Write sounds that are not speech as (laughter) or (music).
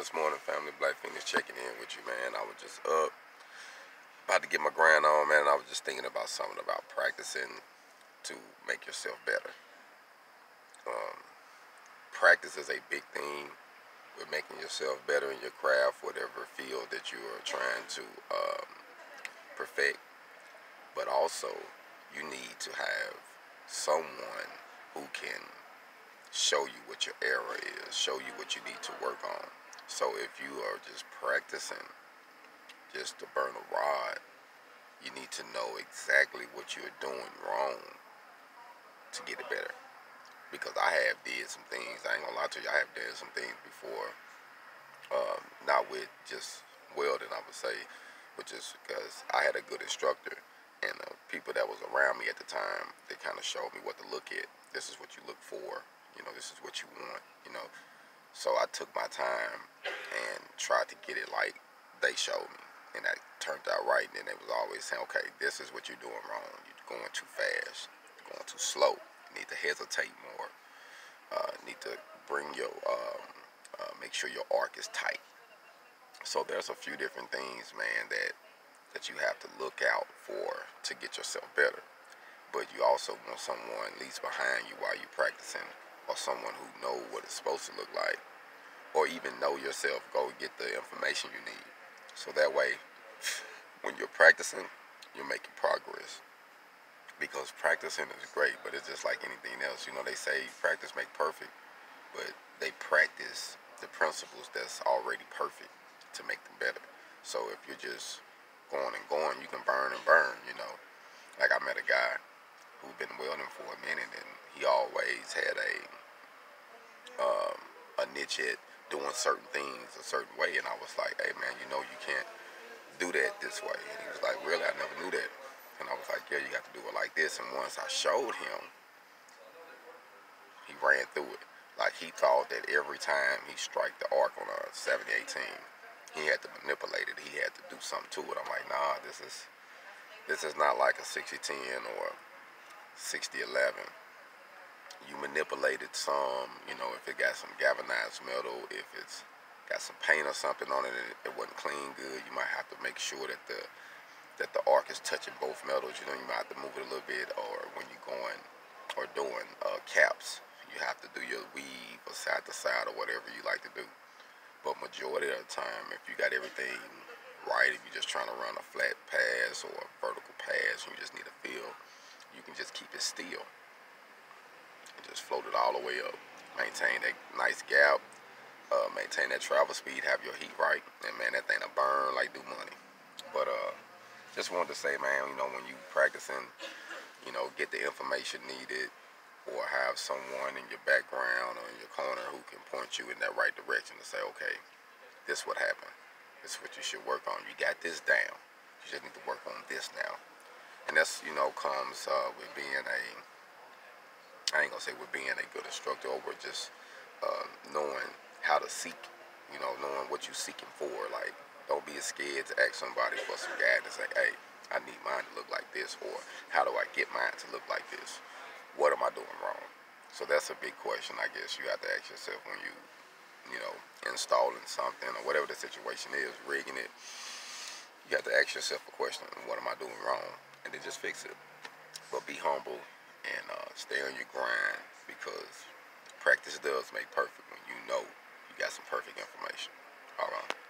this morning, family? Black Feniks checking in with you, man. I was just up, about to get my grind on, man. I was just thinking about something about practicing to make yourself better. Um, practice is a big thing with making yourself better in your craft, whatever field that you are trying to um, perfect. But also, you need to have someone who can show you what your error is, show you what you need to work on. So if you are just practicing just to burn a rod, you need to know exactly what you're doing wrong to get it better. Because I have did some things, I ain't gonna lie to you, I have done some things before, um, not with just welding, I would say, but just because I had a good instructor and the people that was around me at the time, they kind of showed me what to look at. This is what you look for you know, this is what you want, you know. So I took my time and tried to get it like they showed me. And that turned out right. And then they was always saying, okay, this is what you're doing wrong. You're going too fast. You're going too slow. You need to hesitate more. Uh, need to bring your, um, uh, make sure your arc is tight. So there's a few different things, man, that that you have to look out for to get yourself better. But you also want someone at least behind you while you're practicing or someone who know what it's supposed to look like or even know yourself go get the information you need. So that way (laughs) when you're practicing you're making progress. Because practicing is great but it's just like anything else. You know they say practice make perfect but they practice the principles that's already perfect to make them better. So if you're just going and going you can burn and burn you know. Like i met a guy who'd been welding for a minute and he always had a um, a niche at doing certain things a certain way, and I was like, hey man, you know you can't do that this way. And he was like, really, I never knew that. And I was like, yeah, you got to do it like this. And once I showed him, he ran through it. Like he thought that every time he strike the arc on a 7018, he had to manipulate it. He had to do something to it. I'm like, nah, this is this is not like a 6010 or 6011 you manipulated some, you know, if it got some galvanized metal, if it's got some paint or something on it and it wasn't clean good, you might have to make sure that the that the arc is touching both metals. You know, you might have to move it a little bit, or when you're going or doing uh, caps, you have to do your weave or side to side or whatever you like to do. But majority of the time, if you got everything right, if you're just trying to run a flat pass or a vertical pass, you just need a feel, you can just keep it still just float it all the way up. Maintain that nice gap. Uh, maintain that travel speed. Have your heat right. And man, that thing will burn like do money. But uh, just wanted to say, man, you know, when you practicing, you know, get the information needed or have someone in your background or in your corner who can point you in that right direction to say, okay, this what happened. This is what you should work on. You got this down. You just need to work on this now. And that's, you know, comes uh, with being a I ain't gonna say we're being a good instructor or we're just uh, knowing how to seek, you know, knowing what you're seeking for. Like, don't be scared to ask somebody for some guidance. Like, hey, I need mine to look like this, or how do I get mine to look like this? What am I doing wrong? So that's a big question, I guess you have to ask yourself when you, you know, installing something or whatever the situation is, rigging it. You have to ask yourself a question: What am I doing wrong? And then just fix it. But be humble and uh, stay on your grind because practice does make perfect when you know you got some perfect information. All right.